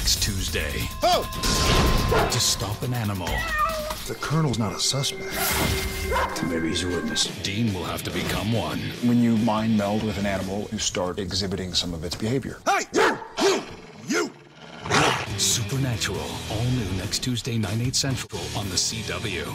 next Tuesday. Oh! To stop an animal, The colonel's not a suspect. Maybe he's a witness. Dean will have to become one. When you mind meld with an animal, you start exhibiting some of its behavior. Hey, you, you, you. Supernatural, all new next Tuesday, 9, 8 central on the CW.